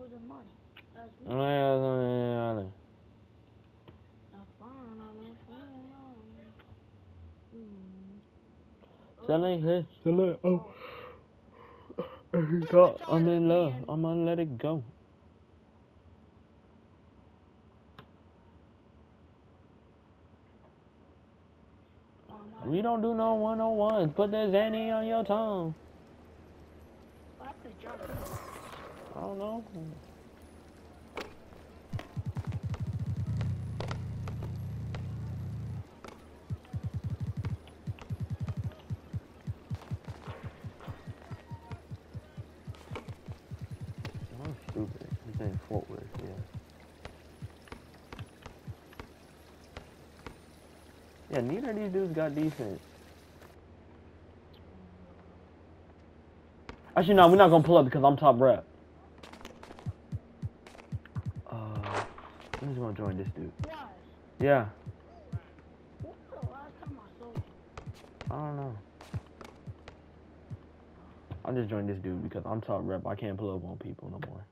was the money. That's me. Hello. The phone, I'm in phone. Hmm. Selling his selling. Oh. God, I'm in love. I'm gonna let it go. Oh, We don't do no one on ones. Put the Zanny on your tongue. I have to jump. I don't know. Yeah, neither of these dudes got defense. Actually, no, we're not gonna pull up because I'm top rep. gonna join this dude. Why? Yeah, What the last time I saw you? I don't know. I'll just joined this dude because I'm top rep. I can't pull up on people no more.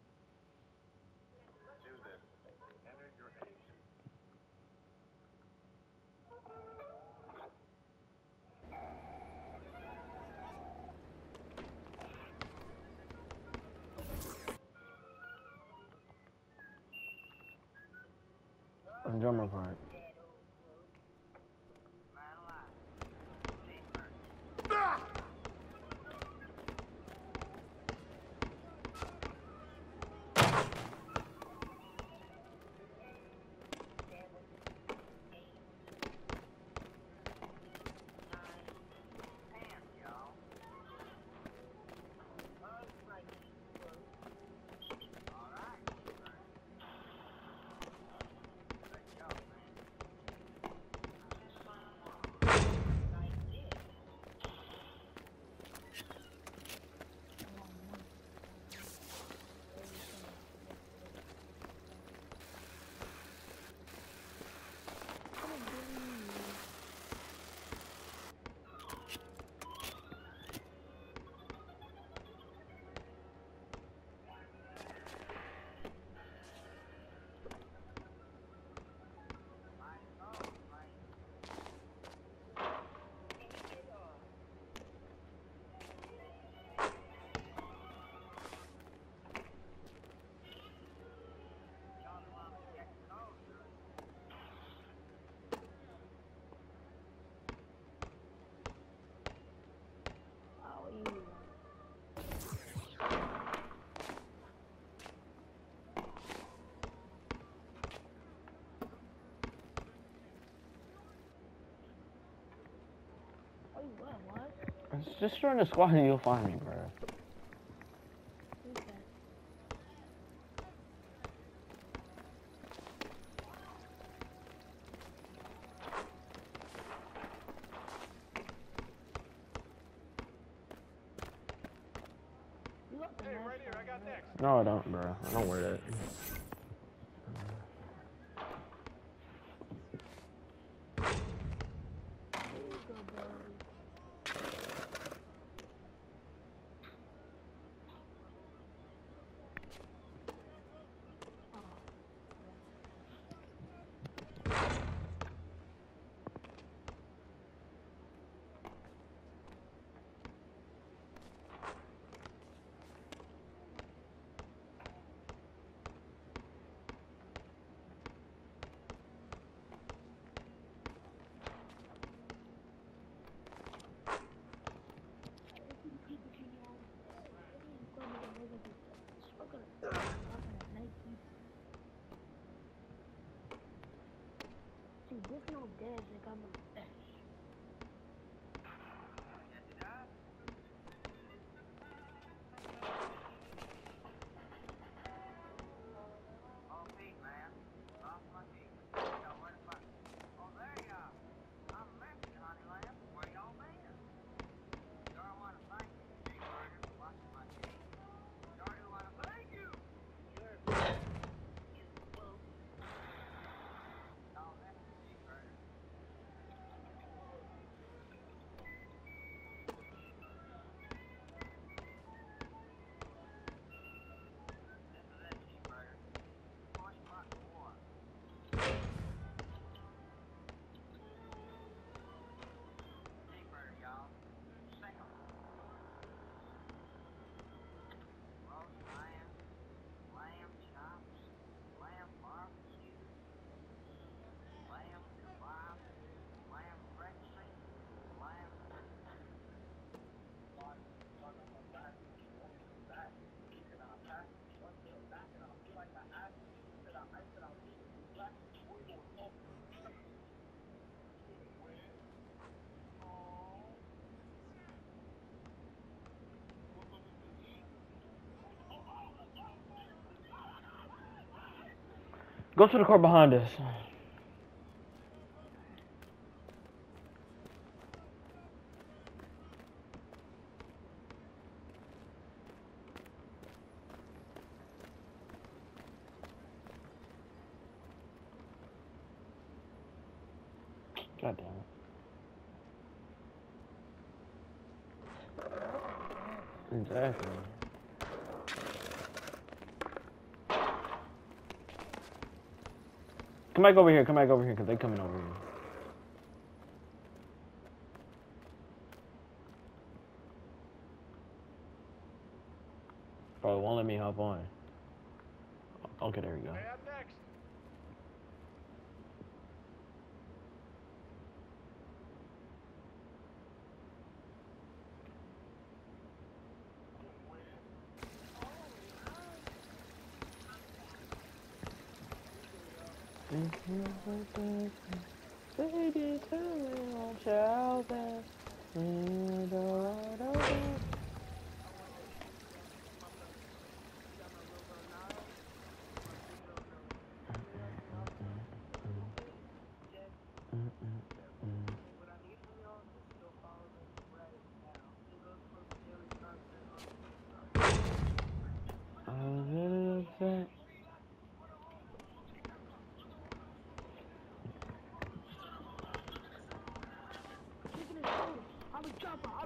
Just join the squad and you'll find me, bro. Who's that? You got the Hey, right here, I got next. No, I don't, bro. I don't wear that. Go to the car behind us. God damn it. Exactly. Come back over here, come back over here, because they coming over here. Bro, won't let me hop on. Okay, there we go. Hey, up next. Baby, tell me what you're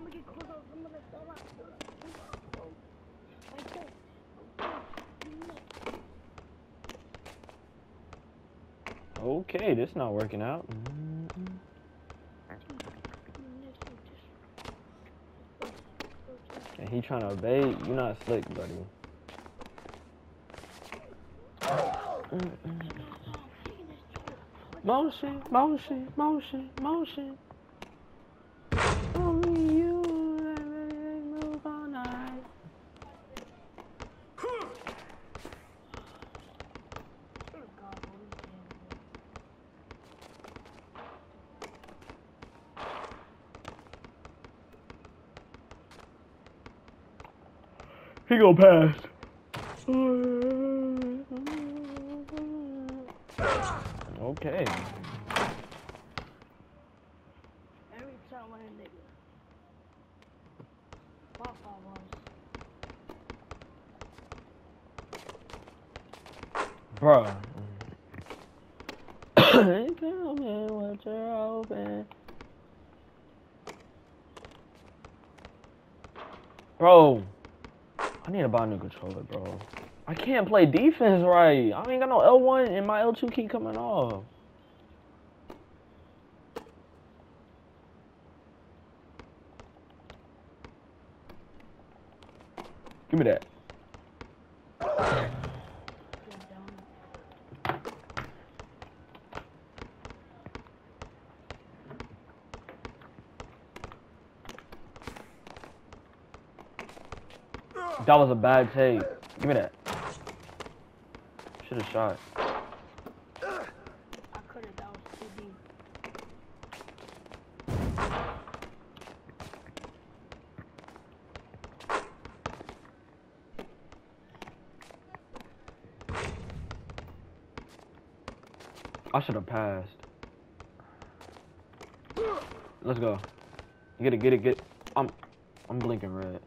I'm gonna get close. I'm gonna out. Okay. Okay, this not working out. Mm-mm. And he trying to bait. You're not slick, buddy. Mm-mm. Motion, motion, motion, motion. Only you that really move all night. He gonna. Okay. Every time when a nigga. Pop was. Bruh. Tell me what you're open. Bro, I need to buy a new controller, bro. I can't play defense right. I ain't got no L1 and my L2 keep coming off. Give me that. Get down. That was a bad take. Give me that. Should have shot. I could've. That was too deep. I should have passed. Let's go. Get it, get it, get. I'm, I'm blinking red.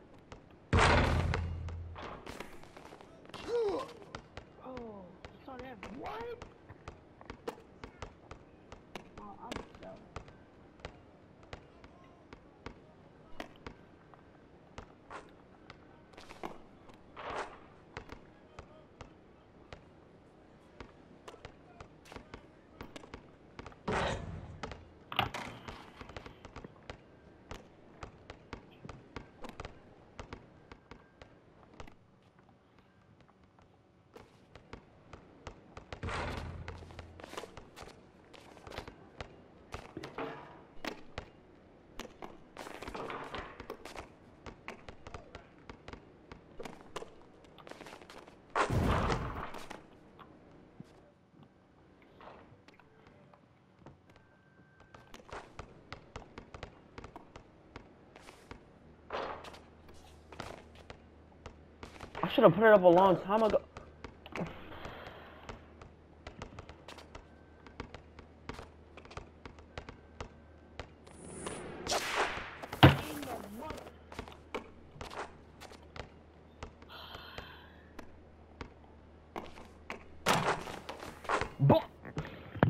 should have put it up a long time ago.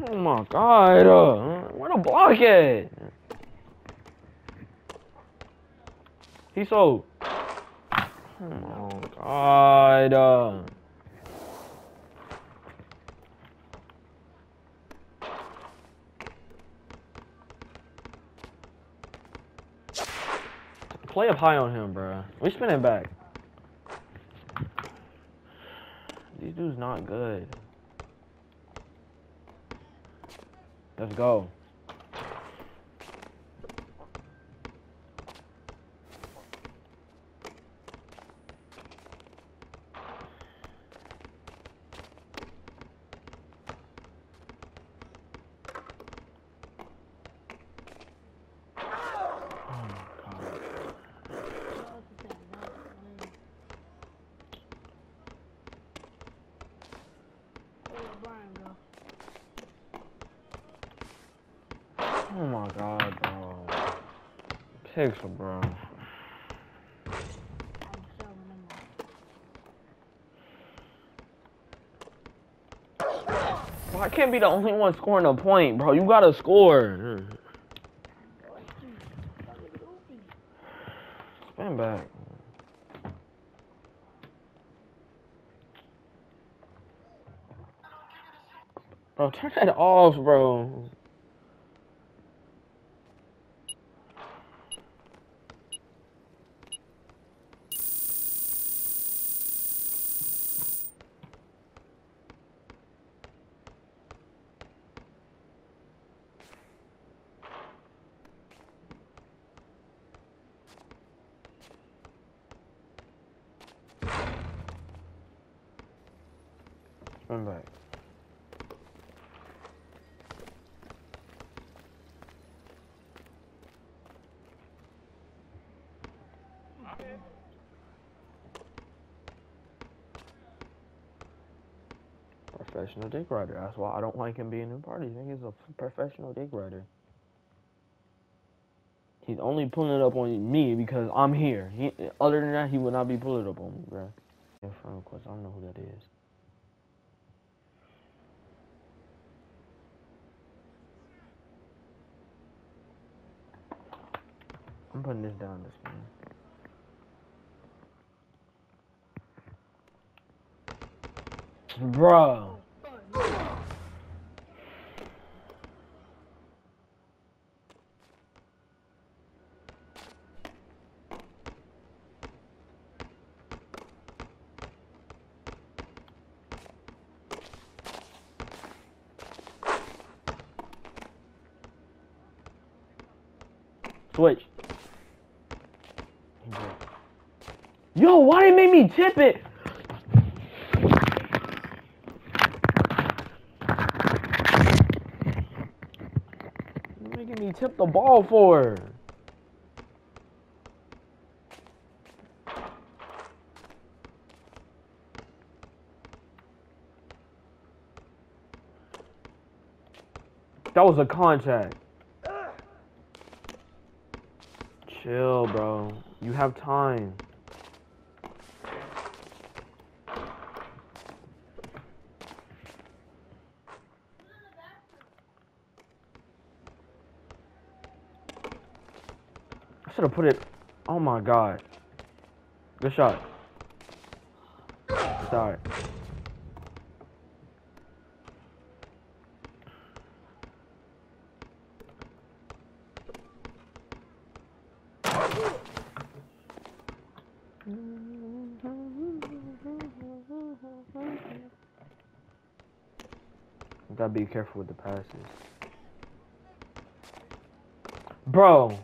Oh my god, uh, where the block at? He's sold. God. Uh. Play up high on him, bro. We spin spinning back. These dudes not good. Let's go. Oh my god. What's the thing? No, mm. Where'd Brian go? Oh my god, bro. I can't be the only one scoring a point, bro. You gotta score. Spin back. Bro, turn that off, bro. Spin back. Professional dick rider. That's why I don't like him being in parties. He's a professional dick rider. He's only pulling it up on me because I'm here. He, other than that, he would not be pulling it up on me, bro. In front of course, I don't know who that is. I'm putting this down this one. Bruh. Switch. Yo, why did it make me tip it? You making me tip the ball for? That was a contact. Chill, bro. You have time. I should have put it. Oh my god. Good shot. Sorry gotta be careful with the passes. Bro,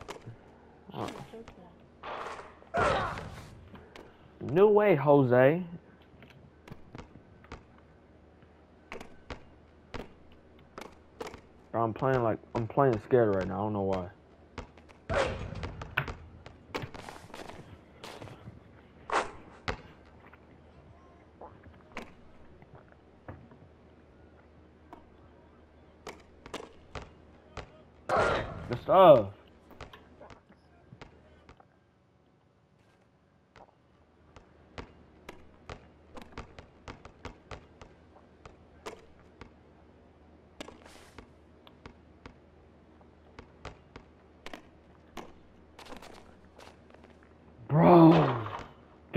new way, Jose. Bro, I'm playing like I'm playing scared right now. I don't know why. Good stuff.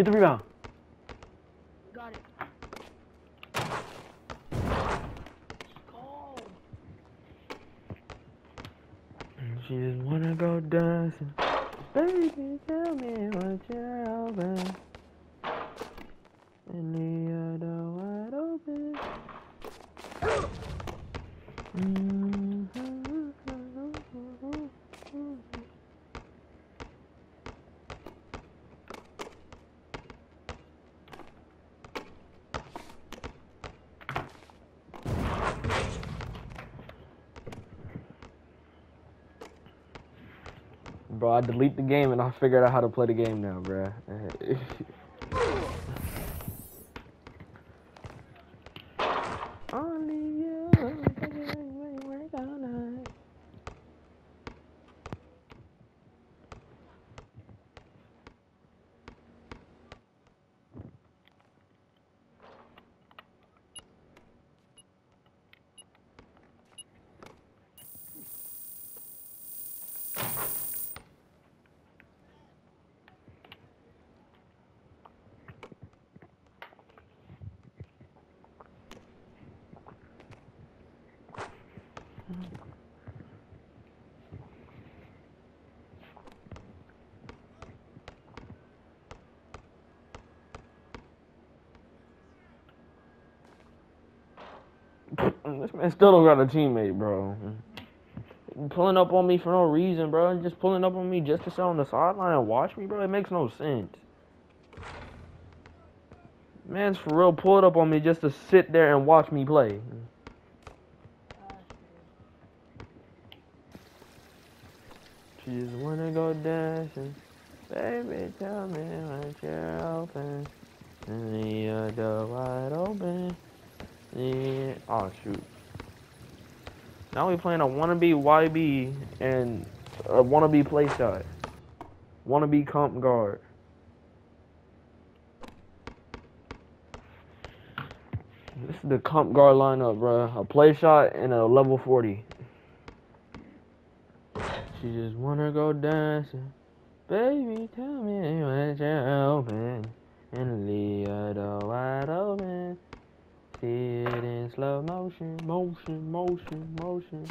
Get the rebound. Got it. Go. She just wanna go dancing. Baby, tell me what you're open. And the other wide open. Bro, I delete the game and I figured out how to play the game now, bro. Only you, work all night. This man still don't got a teammate, bro. Pulling up on me for no reason, bro. Just pulling up on me just to sit on the sideline and watch me, bro. It makes no sense. Man's for real pulled up on me just to sit there and watch me play. She just wanna go dancing. Baby, tell me what you're open. And the other wide open. Yeah. Oh shoot. Now we playing a wannabe YB and a wannabe play shot. Wannabe comp guard. This is the comp guard lineup, bro. A play shot and a level 40. She just wanna go dancing. Baby, tell me what you're open. And leave the other wide open. See it in slow motion, motion, motion, motion.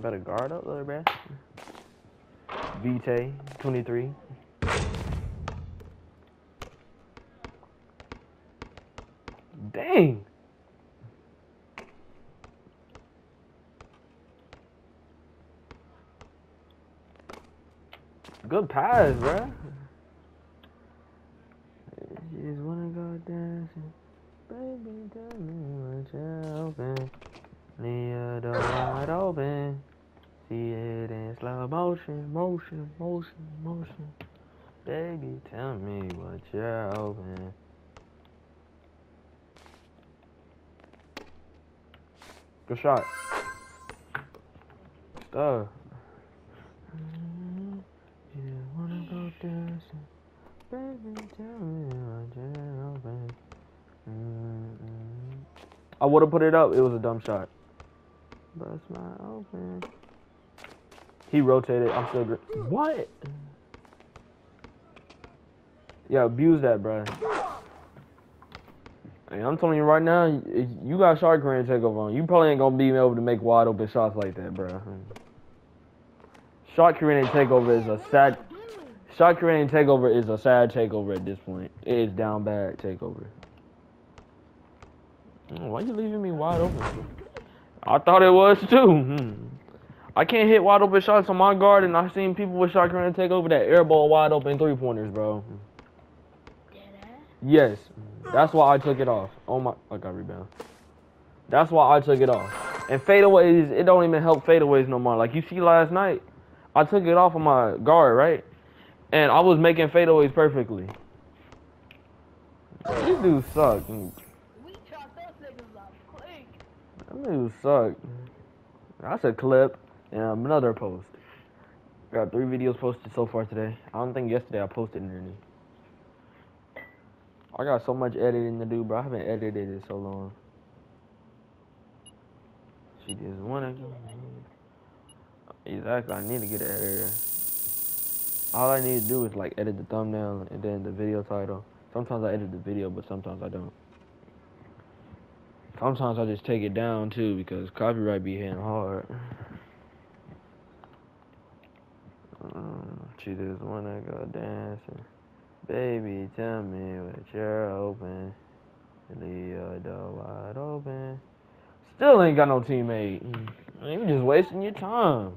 Better guard up there, bruh. Vite, 23. Dang. Good pass, bruh. You just wanna go dancing. Baby, tell me what you're open. The other wide open. See it in slow motion, motion, motion, motion. Baby, tell me what you're open. Good shot. Stuff. Mm-hmm. I would have put it up. It was a dumb shot. Bust my open. He rotated. I'm still good. What? Yeah, abuse that, bro. Hey, I'm telling you right now, you got Shark Crane takeover on. You probably ain't gonna be able to make wide open shots like that, bro. Shark Crane takeover is a sad. Shark Crane takeover is a sad takeover at this point. It is down bad takeover. Oh, Why you leaving me wide open? I thought it was too. Hmm. I can't hit wide open shots on my guard, and I've seen people with shot career take over that airball wide open three pointers, bro. Yes, that's why I took it off. Oh my, I got rebound. That's why I took it off. And fadeaways, it don't even help fadeaways no more. Like you see last night, I took it off of my guard, right? And I was making fadeaways perfectly. These dudes suck. We those niggas quick. Them dudes suck. That's a clip and another post. Got three videos posted so far today. I don't think yesterday I posted any. I got so much editing to do, bro. I haven't edited it so long. She just wanna. Exactly. I need to get it edited. All I need to do is like edit the thumbnail and then the video title. Sometimes I edit the video, but sometimes I don't. Sometimes I just take it down too because copyright be hitting hard. Uh, she just wanna go dancing. Baby, tell me what you're open. Leave your door wide open. Still ain't got no teammate. You just wasting your time.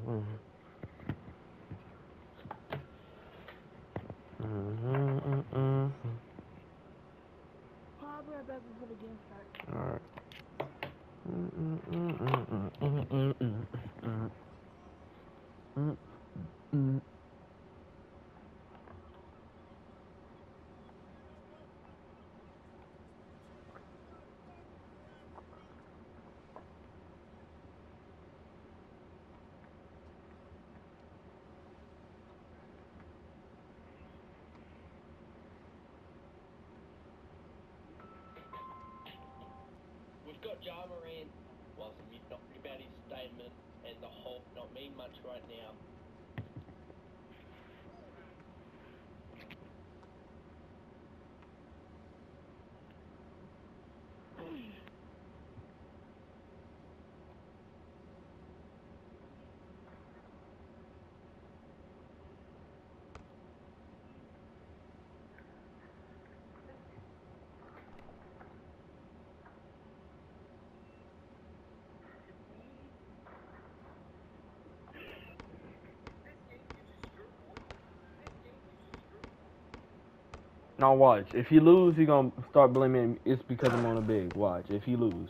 Mm-hmm. I'll be right back before the game starts. All right. We've got Ja Morant, whilst we've not about his statement and the Hulk not mean much right now. Now watch. If he lose, he gonna start blaming it's because I'm on a big. Watch. If he lose.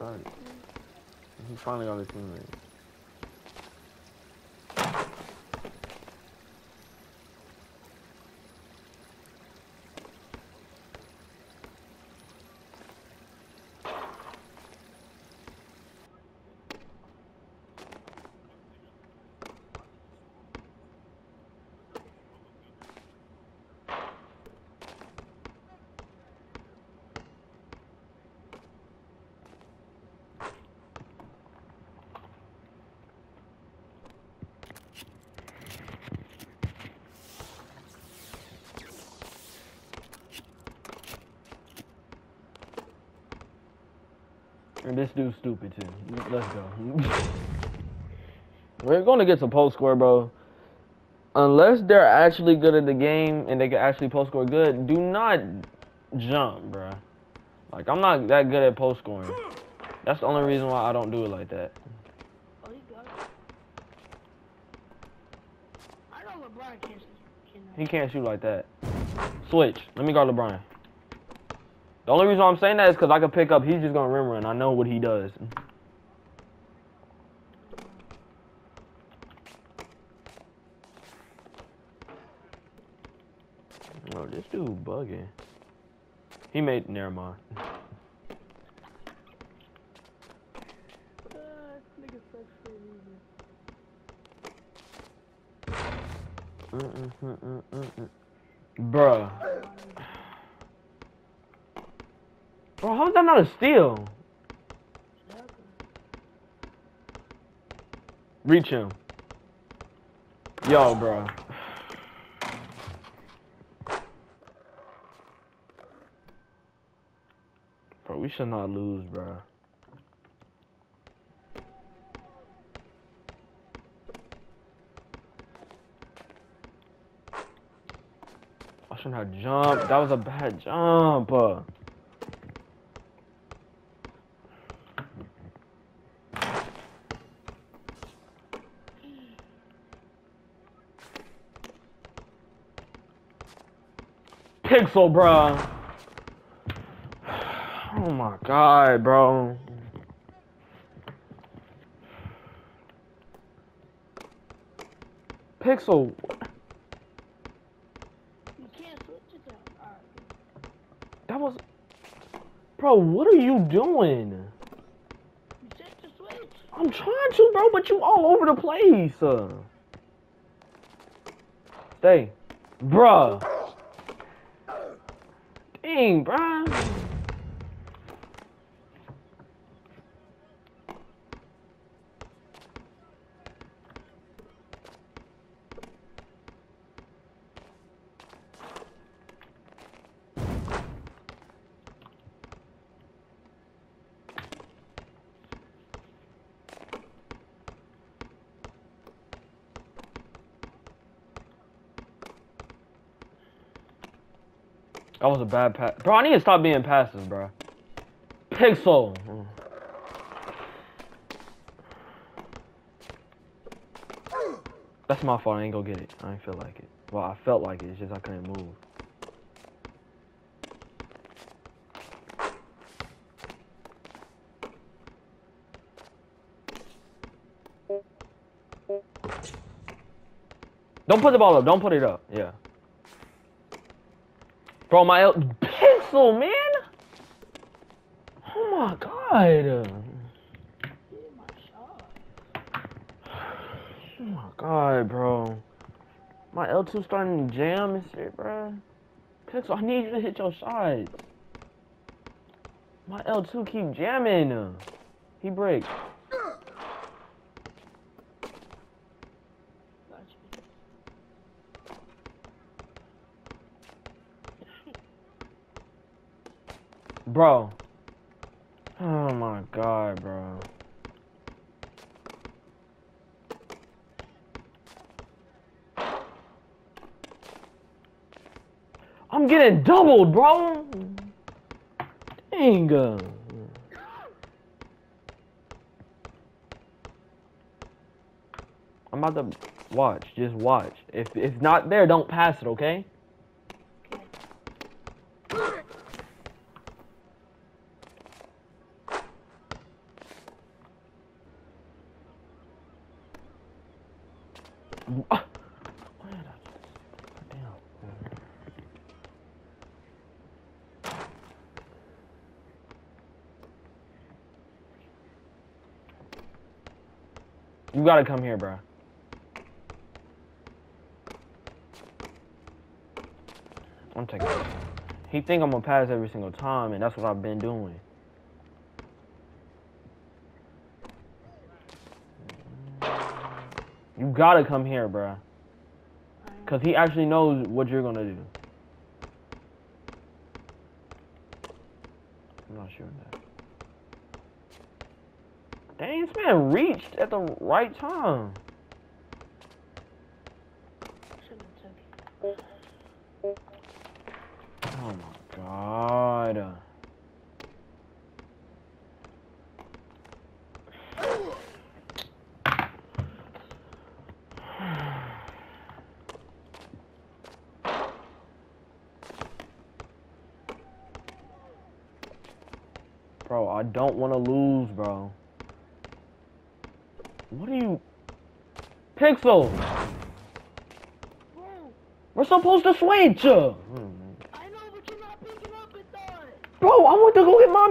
Right. He finally got his teammate. And this dude's stupid too. Let's go. We're gonna get some post score, bro. Unless they're actually good at the game and they can actually post score good, do not jump, bro. Like I'm not that good at post scoring. That's the only reason why I don't do it like that. Oh, he got it. I know LeBron can't can He can't shoot like that. Switch. Let me guard LeBron. The only reason I'm saying that is because I can pick up. He's just gonna rim run. I know what he does. Oh, this dude bugging. He made. Never mind. A reason. Mm-mm-mm-mm-mm. Bruh. Bro, how's that not a steal? Reach him. Yo, bro. Bro, we should not lose, bro. I shouldn't have jumped. That was a bad jump. Pixel, bro. Oh my god, bro. Pixel, You can't switch it down. That was. Bro, what are you doing? You said switch. I'm trying to, bro, but you all over the place. Stay. Bruh bruh. That was a bad pass. Bro, I need to stop being passive, bro. Pixel. That's my fault. I ain't gonna get it. I ain't feel like it. Well, I felt like it. It's just I couldn't move. Don't put the ball up. Don't put it up. Yeah. Bro, my pixel, man. Oh my god. Oh my god, bro. My L2 starting to jam and shit, bro. Pixel, I need you to hit your shots. My L2 keep jamming. He breaks. Bro. Oh my god, bro. I'm getting doubled, bro. Dang. I'm about to watch. Just watch. If if not there, don't pass it? Okay. You gotta come here, bro. I'm taking it. He think I'm gonna pass every single time, and that's what I've been doing. You gotta come here, bruh. Alright. Cause he actually knows what you're gonna do. I'm not sure that. Dang, this man reached at the right time. Oh my god. Bro, I don't want to lose, bro. What are you... Pixel! We're supposed to switch! I know, but you're not picking up at that. Bro, I want to go get my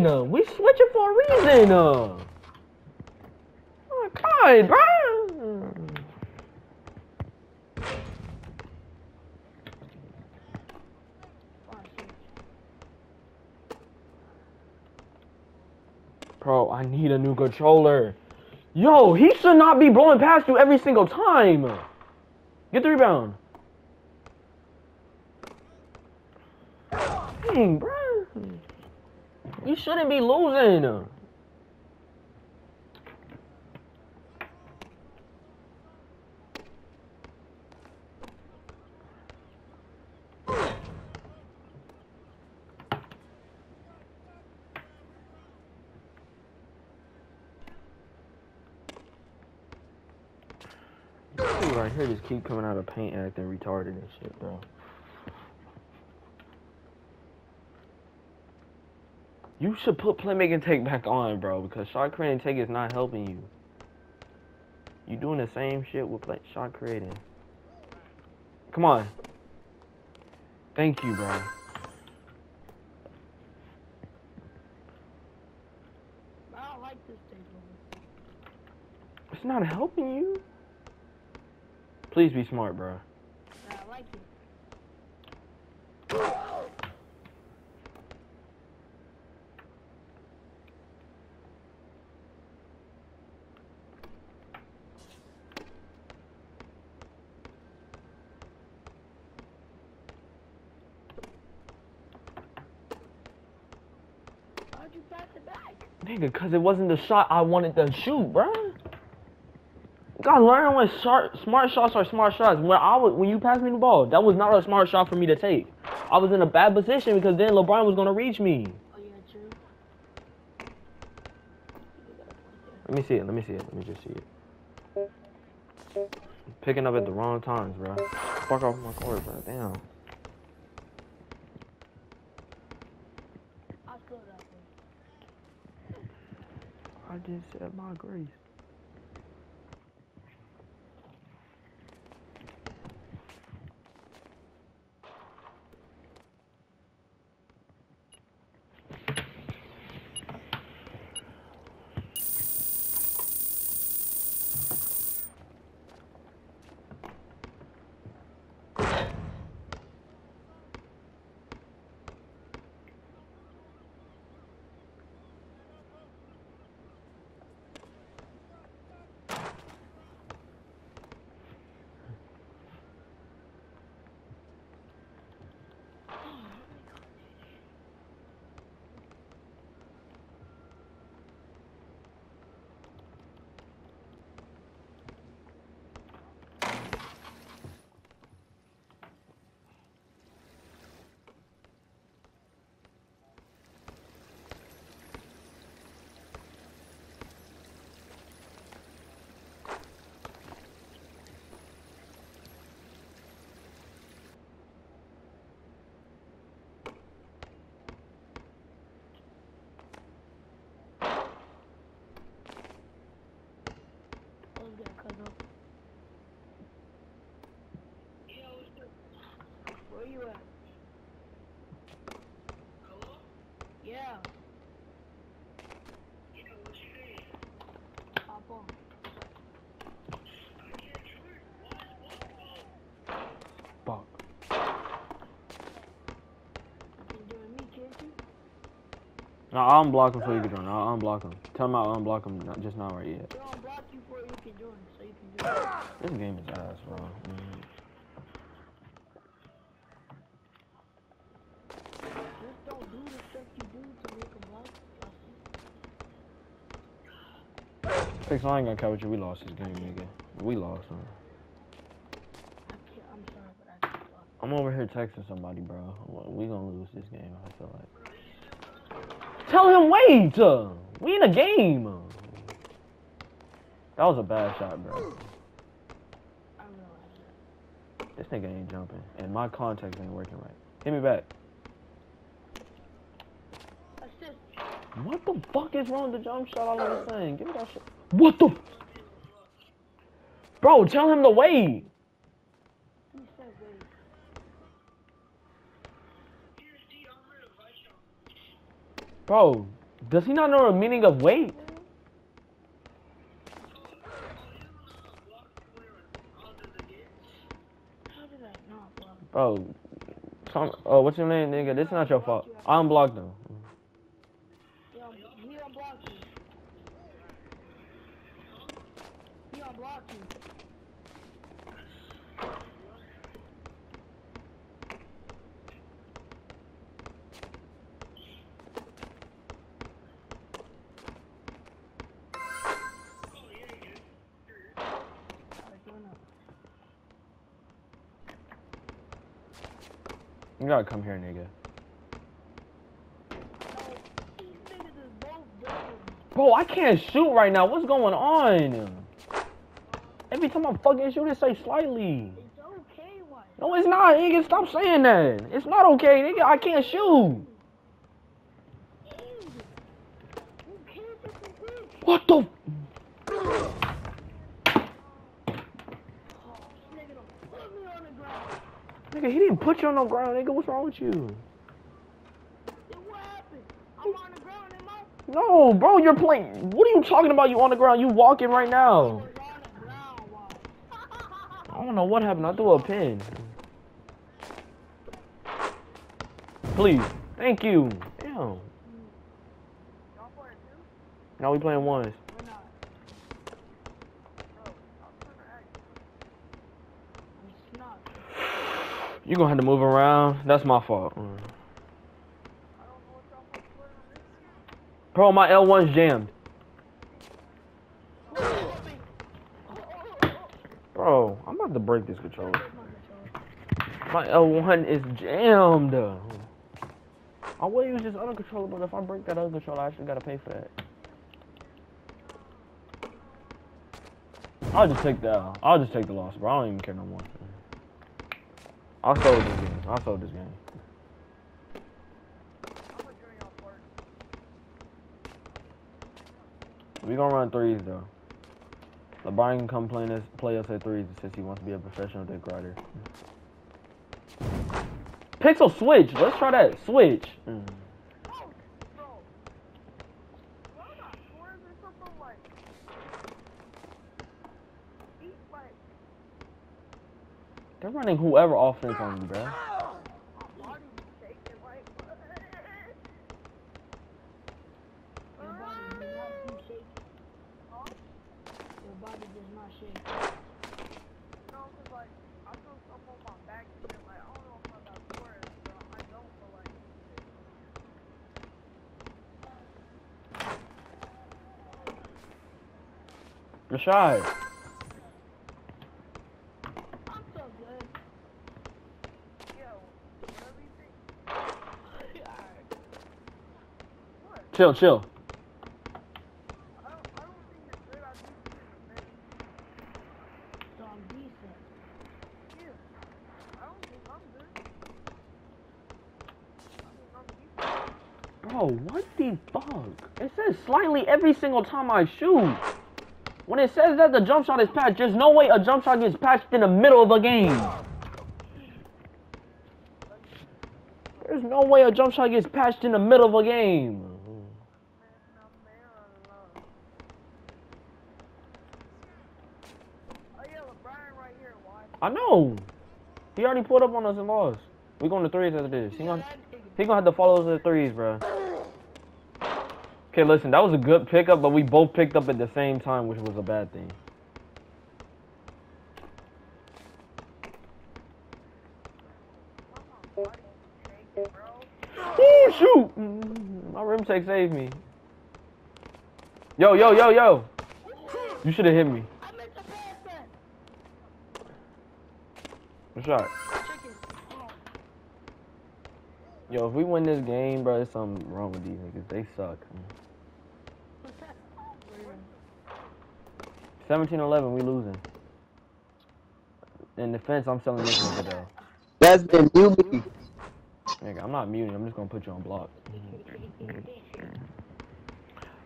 man. We switching for a reason. Oh my god, bro. Bro, I need a new controller. Yo, he should not be blowing past you every single time. Get the rebound. Dang, bro. You shouldn't be losing. Right here just keep coming out of paint acting retarded and shit, bro. You should put playmaking take back on, bro, because shot creating take is not helping you. You doing the same shit with play shot creating. Come on. Thank you, bro. I like this table. It's not helping you. Please be smart, bro. Nah, I like it. How'd you pass it back? Nigga, cause it wasn't the shot I wanted to shoot, bro. Gotta learn when smart, smart shots are smart shots. When I was, when you passed me the ball, that was not a smart shot for me to take. I was in a bad position because then LeBron was gonna reach me. Oh yeah, true. You got a point Let me see it. Let me see it. Let me just see it. Picking up at the wrong times, bro. Fuck off my court, bro. Damn. there. I'll slow that thing. I just said my grace. Let's get a cuddle. Where you at? Yeah. Hop on. Fuck. You can join me, can't? No, I'll unblock him before you can join. I'll unblock him. Tell him I'll unblock him. Not, just not right yet. Yo, I'll block you before you can join, so you can join. This game is ass, bro. Mhm. Just don't do the stuff you do to make a block. Fix, I ain't gonna cover you. We lost this game, nigga. We lost, can't, I'm over here texting somebody, bro. We gonna lose this game. I feel like. Tell him wait. uh, We in a game. That was a bad shot, bro. This nigga ain't jumping, and my context ain't working right. Hit me back. What the fuck is wrong with the jump shot all of a sudden? Give me that shit. What the? Bro, tell him to wait. Bro, does he not know the meaning of wait? Bro, some, oh, what's your name, nigga? This is not your fault. I unblocked him. Yo, he unblocked you. He unblocked you. Alright, doing up. You gotta come here, nigga. Bro, I can't shoot right now. What's going on? Every time I'm fucking shoot, it say slightly. Okay? No, it's not, nigga. Stop saying that. It's not okay, nigga. I can't shoot. What the? Oh, this nigga don't put me on the ground. Nigga, he didn't put you on the ground, nigga. What's wrong with you? Then what happened? I'm on the ground, am I? No, bro, you're playing. What are you talking about? You on the ground? You walking right now? was on the ground, why? I don't know what happened. I threw a pin. Please, thank you. Damn. Y'all for it too? Now we playing ones. We're not. Bro, I'm trying to act. It's not. You gonna have to move around. That's my fault. Mm. Bro, my L1's jammed. Bro, I'm about to break this controller. My controller? My L1 is jammed. I will use this other controller, but if I break that other controller, I actually gotta pay for that. I'll just take the. I'll just take the loss, bro. I don't even care no more. I sold this game. I sold this game. I'm gonna join y'all part. We gonna run threes though. LeBron can come play us, play us at threes since he wants to be a professional dick rider. Pixel switch. Let's try that. Switch. Mm. Oh, bro. Y'all got scores or something like. Eat like. They're running whoever offense on you, bro. My body be shaking like. Your body does not keep shaking. Huh? Your body does not shake. No, 'cause like I feel something on my back and shit. Like I don't know if I got scores, bro. I don't, but like. Rashad. I'm so good. Yo, whatever you think. What? Chill, chill. I don't, I don't think it's good. I do think it's a thing. So I'm decent. Yeah. I don't think I'm good. I think I'm decent. Bro, what the fuck? It says slightly every single time I shoot. When it says that the jump shot is patched, there's no way a jump shot gets patched in the middle of a game. There's no way a jump shot gets patched in the middle of a game. Man, now, man, I love. Oh yeah, LeBron right here. Why? I know. He already pulled up on us and lost. We going to threes after this. He gonna, he gonna have to follow us at threes, bro. Okay, listen, that was a good pickup, but we both picked up at the same time, which was a bad thing. Oh shoot! My rim tech saved me. Yo, yo, yo, yo! You should have hit me. I meant to pass that. Good up? Yo, if we win this game, bro, there's something wrong with these niggas. They suck. 17-11, we losing. In defense, I'm selling this nigga though. That's been me. Nigga, I'm not muting. I'm just gonna put you on block.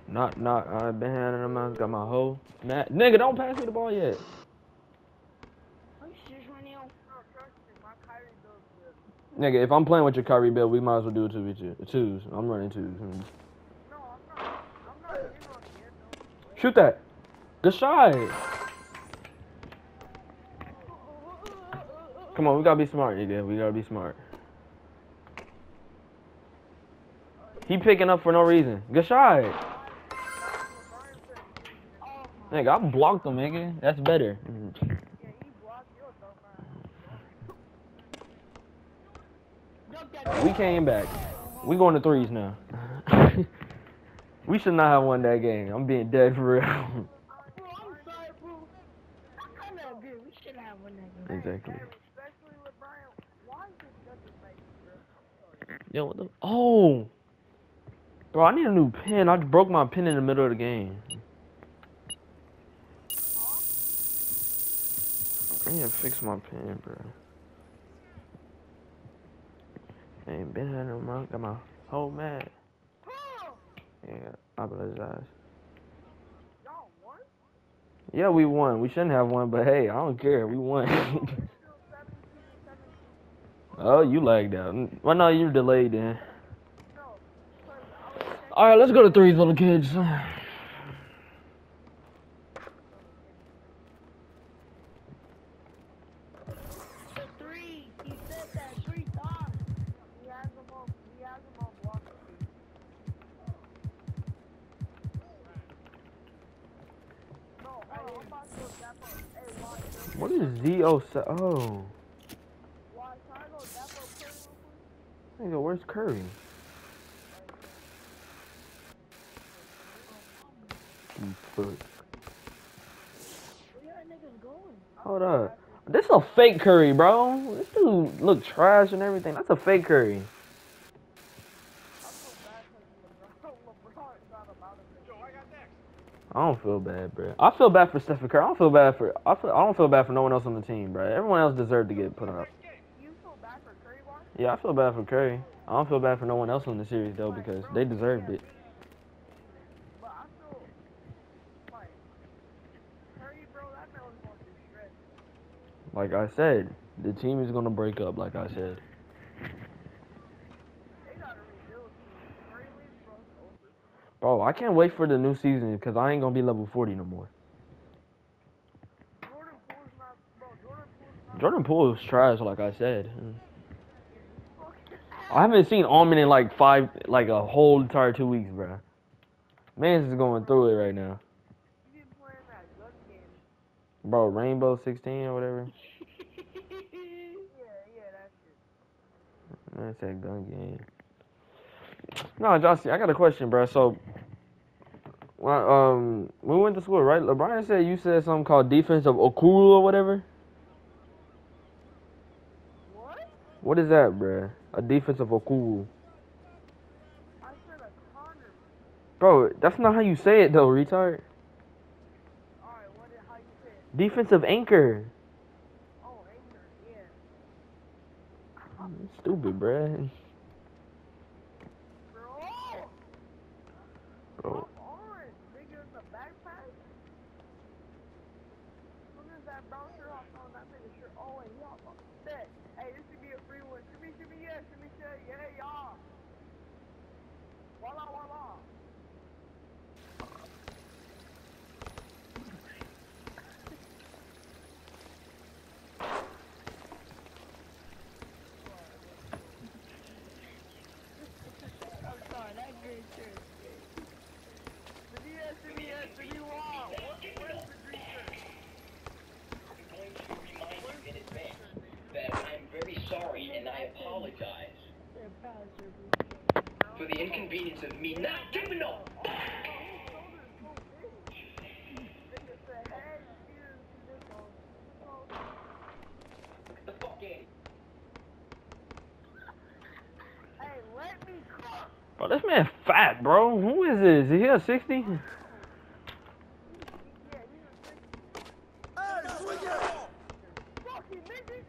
Not, not. I've been handing them out. Got my hoe. Matt, nigga, don't pass me the ball yet. Are you serious right now? No, trust me, my Kyrie build's good. Nigga, if I'm playing with your Kyrie build, we might as well do a two v two. Twos. I'm running twos. No, I'm not. I'm not in on it yet, though. Shoot that. Good shot. Come on, we gotta be smart, nigga. We gotta be smart. He picking up for no reason. Good shot. LeBron said, my. Nigga, I blocked him, nigga. That's better. Mm-hmm. yeah, he blocked your dumb ass. Dunk that We came back. We going to threes now. we should not have won that game. I'm being dead for real. Bro, I'm sorry, bro. I kind of agree. We should have won that game. exactly. Hey, especially with Brian. Why is this such a fake, bro? Yo, what the? Oh, bro, I need a new pin. I broke my pin in the middle of the game. I need to fix my pin, bro. Ain't been had no month. Got my whole mad. Huh? Yeah, I apologize. Yeah, we won. We shouldn't have won, but hey, I don't care. We won. Still 17 17. oh, you lagged out. Well, no, you're delayed then. No, because I was checking. All right, let's go to threes, little kids. What is ZO? Oh, where's Curry? Fuck. Hold up. This is a fake Curry, bro. This dude look trash and everything. That's a fake Curry. I feel bad because LeBron, LeBron got him out of it. Joe, I got next. I don't feel bad, bro. I feel bad for Stephen Curry. I don't feel bad for. I feel. I don't feel bad for no one else on the team, bro. Everyone else deserved to get put up. Yeah, I feel bad for Curry. I don't feel bad for no one else in the series though because they deserved it. Like I said, the team is gonna break up. Like I said. They gotta rebuild. team. Curry leaves, bro, it's over. Bro, I can't wait for the new season because I ain't gonna be level 40 no more. Jordan Poole's not, bro. Jordan Poole's not. Jordan Poole is trash, like I said. I haven't seen Almond in like five, like a whole entire two weeks, bro. Man's is going through it right now. You been playing that gun game. Bro, Rainbow 16 or whatever. Yeah, yeah, that shit. That's that gun game. No, Jossie, I got a question, bro. So, um, we went to school, right? LeBron said you said something called defense of Okul or whatever. What? What is that, bro? A defense of Okul. I said a Connor. Bro, that's not how you say it though, retard. Alright, what did, how you say it? Defensive anchor. Oh, anger, yeah. Stupid, bruh. Bro! Bro. Orange, bigger than the backpack. Soon as that brown shirt off on that nigga shirt. Oh, wait, y'all. Bet. Hey, this should be a free one. Shimmy, shimmy, yeah, shimmy, yeah, yeah, y'all. Voila, voila. I'm sorry, that green shirt. Shimmy, yeah, shimmy, yeah, shimmy, wow. What, where's the green shirt? I'm going to remind you in advance that I'm very sorry and I apologize for the inconvenience of me not giving. The fuck. Bro, oh, this man fat, bro. Who is this? Is he a 60? Yeah, you fucking nigga.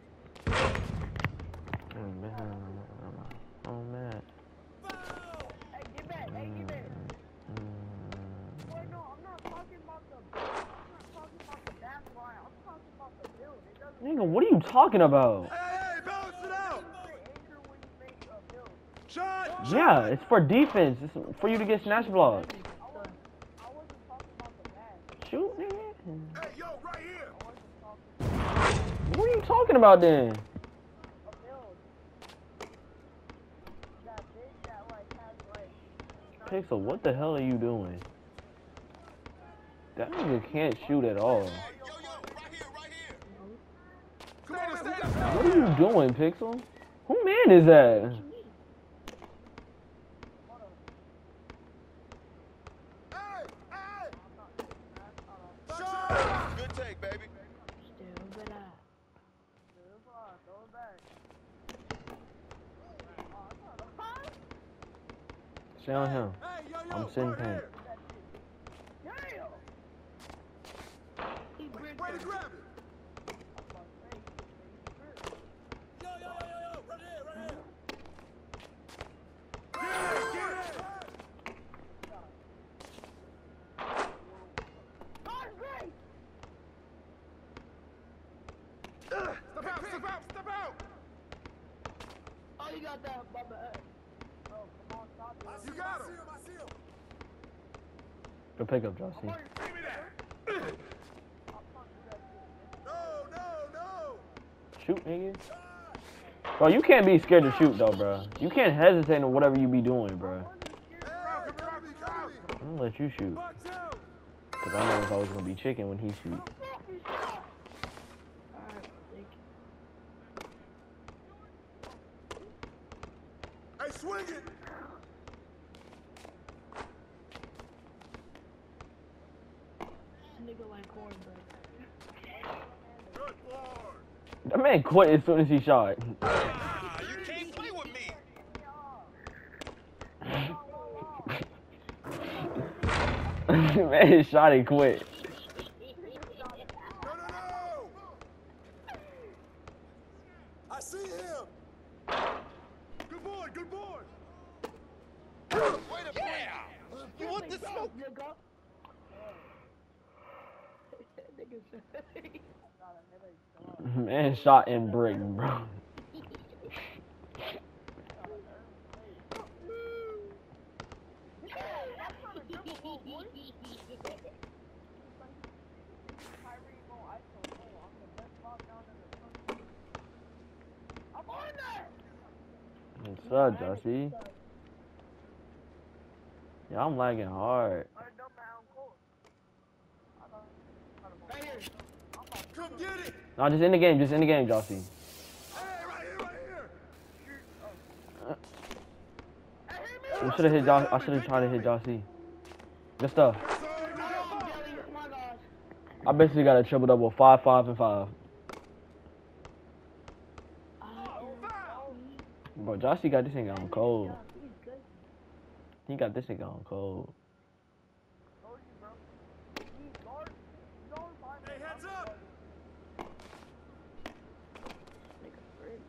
Oh, man. Oh, man. Hey, get back. Hey, get back. Wait, no, I'm not talking about the. I'm not talking about the back line. I'm talking about the build. It doesn't Nigga, what are you talking about? Hey, balance it out! say anchor when you make a build. Shot! Yeah, it's for defense. It's for you to get snatch blocks. I wasn't. I wasn't talking about the back. Shoot, nigga. Hey, yo, right here! I wasn't talking What are you talking about then? a build. That big that like has like. Pixel, what the hell are you doing? That nigga can't shoot at all. Yo, yo, right here, right here! Come on, let's take this What are you doing, Pixel? Who man is that? Stay on him. I'm sitting here. Damn! Way to grab it! I'm about to say, you Yo, yo, yo, yo, yo, right here, right here! Get it, get it! God, great! Step out, step out, step out! Oh, you got that, Bubba. Bro, come on, stop it. You got him! I see him, Go pick up, Jossie. Shoot, nigga. Bro, you can't be scared to shoot though, bro. You can't hesitate on whatever you be doing, bro. I'm gonna let you shoot. Cause I know it's always gonna be chicken when he shoot. Fucking shot! Hey, swing it! Nigga like cornbread. Good! That man quit as soon as he shot. Ah, you can't play with me. man shot and quit. No, no, no. I see him. Good boy, good boy. Wait a yeah. You want the smoke? Nigga. Man shot and brick, bro. Kyrie Mo ISO Mo. I'm the best lock down in the country. I'm bro. that! What's up, Jossie? Yeah, I'm lagging hard. I done my own course. I thought- Right here. Come get it. No, just in the game, just in the game, Jossie. Hey, right here, right here. I should have hit Josh. I should have tried to hit Jossie. Good stuff. Yes, sir. Come on, Jelly. My gosh. I basically got a triple double, five, five, and five. Bro, Jossie got this thing on cold. He got this thing on cold. Told you, bro. He's guard. He's on five. Hey, heads up. Nigga, fridge.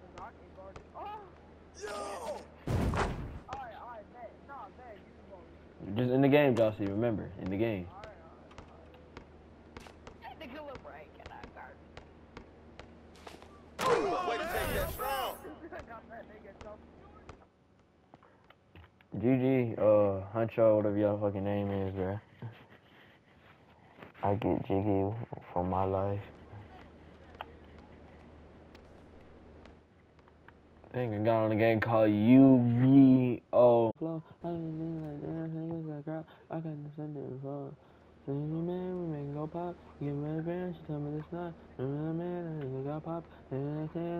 He's not a guard. Oh! Yo. Alright, alright, bet. Nah, bet. You can go. Just in the game, Jossie. Remember, in the game. GG, uh, Huncho, whatever your fucking name is, bro. I get jiggy for my life. I got on a game called UVO.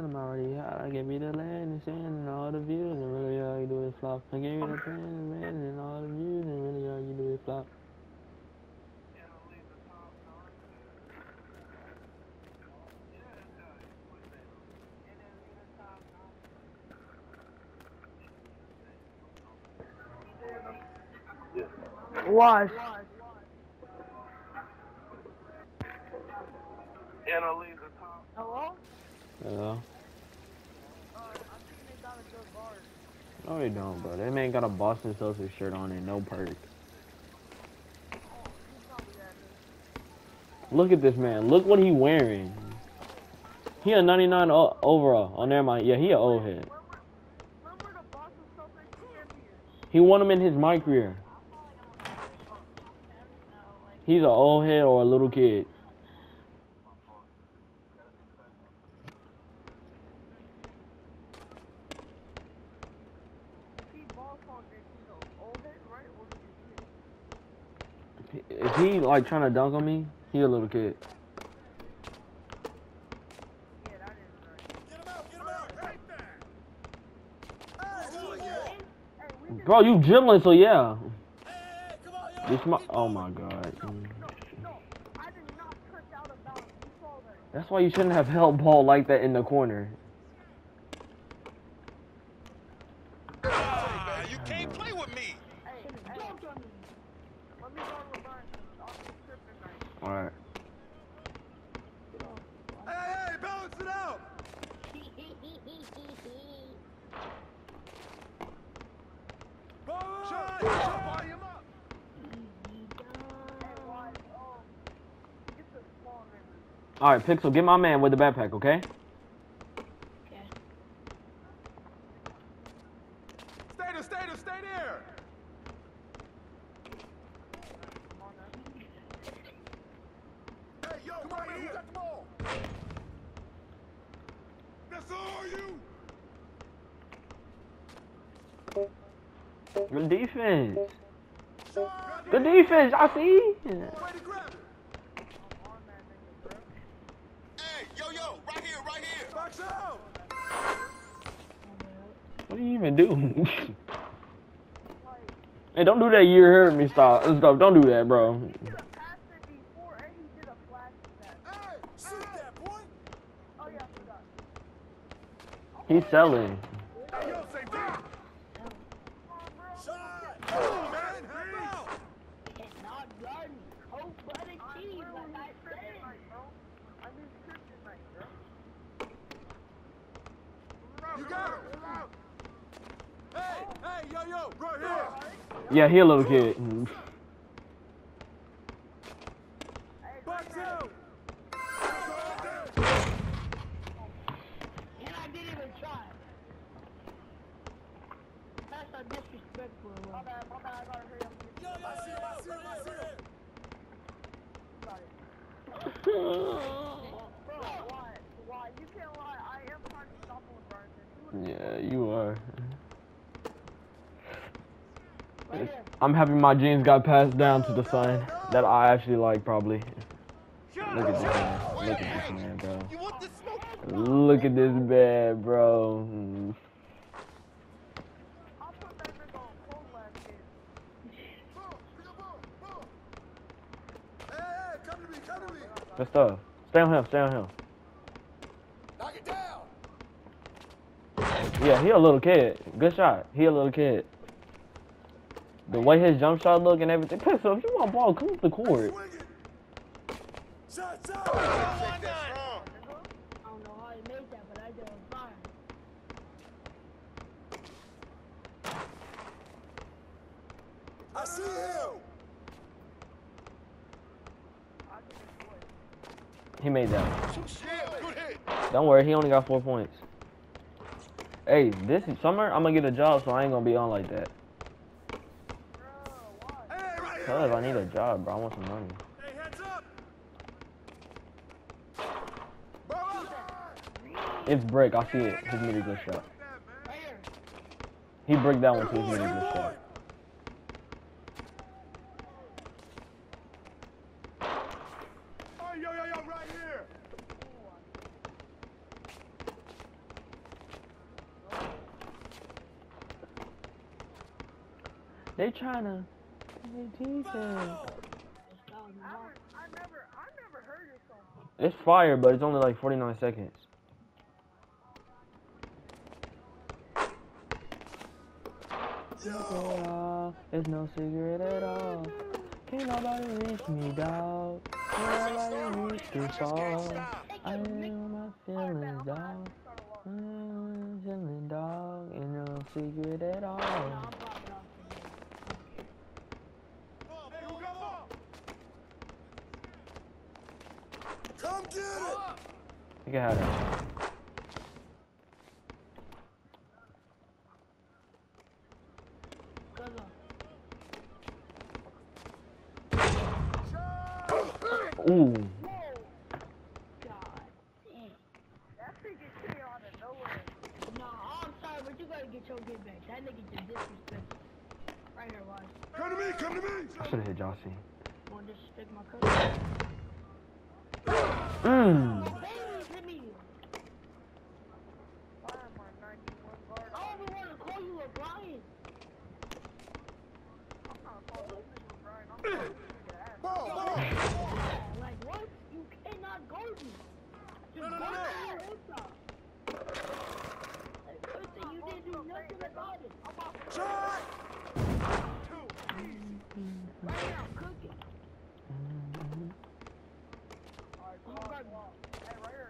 I'm already hot. I the land and sand and all the views. And really all you do is flop. I you the and and all the views. And really all you do is flop. Watch. Hello? Hello? Uh, I think they got a good guard. No, they don't, bro. They man got a Boston Celtics shirt on and no perk. Oh, he's probably that nigga. Look at this man. Look what he wearing. He a 99 overall. Oh, never mind. Yeah, he a old head. Remember, remember the Boston Celtics champion? He won him in his MyCareer. He's an old head or a little kid. If he like trying to dunk on me, he a little kid. Bro, you dribbling, so yeah. This my. Oh my god. No, no, I did not touch out of bounds. You saw that. That's why you shouldn't have held ball like that in the corner. Ah, you can't play with me. Hey, hey, Jumped on me. let me go to LeBron. I'll be tripping right. All right. Hey, hey, hey, balance it out. Ball Shot, shot, body him up. Hey, why? Um, get the small niggas. All right, Pixel, get my man with the backpack, okay? do that. You heard me stop. Stop. Don't do that, bro. He's selling. You got him! Hey, hey, yo, yo, right here. Yeah, he a little kid. Hey, Buck Green two. And I didn't even try. That's so disrespectful. My Will. bad, my bad, I gotta hurry up. Yo, I see him, I see him, I see him. Sorry. Bro, why? Why? You can't lie. I am trying to stop him with Burnson. Yeah, you are. I'm happy my genes got passed down to the son that I actually like, probably. Look at this man. Look at this man, bro. Look at this man, bro. Good stuff. Stay on him, stay on him. Knock it down. Yeah, he a little kid. Good shot. He a little kid. The way his jump shot look and everything. Piss up. If you want ball, come to the court. He made that. Don't worry, he only got four points. Hey, this summer I'm gonna get a job, so I ain't gonna be on like that. Hey, right Cause. I need a job, bro. I want some money. Hey, heads up. It's break. I see it. His midi good shot. He break that one too. His midi good shot. They trying They defense. That was I wrong. never, I never, I never heard this song. It's fire, but it's only like 49 seconds. Yeah, it's no secret at all. Can't nobody reach me, dog. Can't nobody reach this far. I am my feelings, dog. Feeling, dog. Ain't no secret at all. I'm popping off. Hey, who got ball? Come get it. You can have uh, Ooh. God damn. That freaking shit out of nowhere. Nah, I'm sorry, but you gotta get your get back. That nigga just disrespectful. Right here, watch. Come to me, come to me. I should have hit Jossie. Wanna disrespect my cousin? Mmm. Bailey, hit me. Fire my 91 guard. I don't even wanna call you a Brian. I'm not calling this nigga Brian. I'm calling this nigga ass. Ball, ball. Yeah, like what? You cannot go me. Just No, no, go no, no. to your inside. Like, listen, you didn't do nothing about it. I'm about to Shot. right now cooking. Alright, I'm come on, right come on. Hey, right here.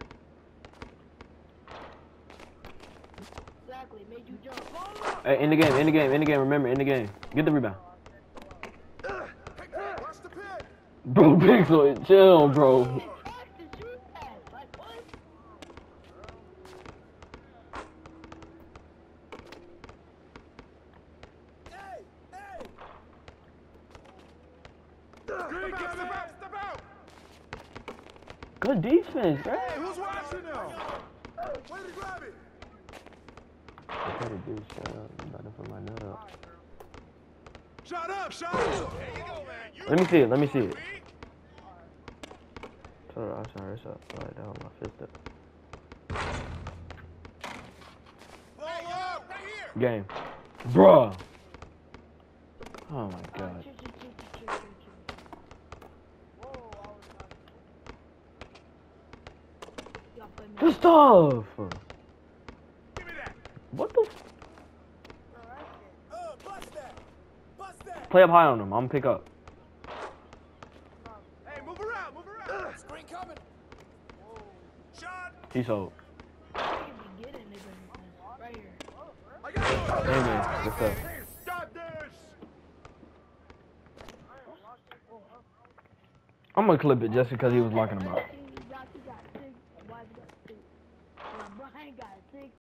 Exactly, made you jump. Oh, Hey, in the game, in the game, in the game. Remember, in the game. Get the rebound. Watch the pit. Bro, Pixel, chill, bro. Let me see it. Let me see it. Turn Right down. Game. Bruh. Oh my god. The stuff. What the? Play up high on him. I'm pick up. Hey man, what's up? I'm gonna clip it just because he was locking him up.